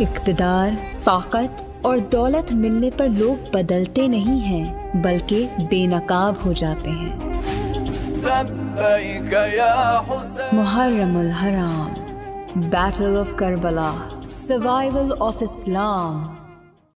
इकतदार ताकत और दौलत मिलने पर लोग बदलते नहीं हैं बल्कि बेनकाब हो जाते हैं। मुहर्रम हराम battle of Karbala survival of Islam.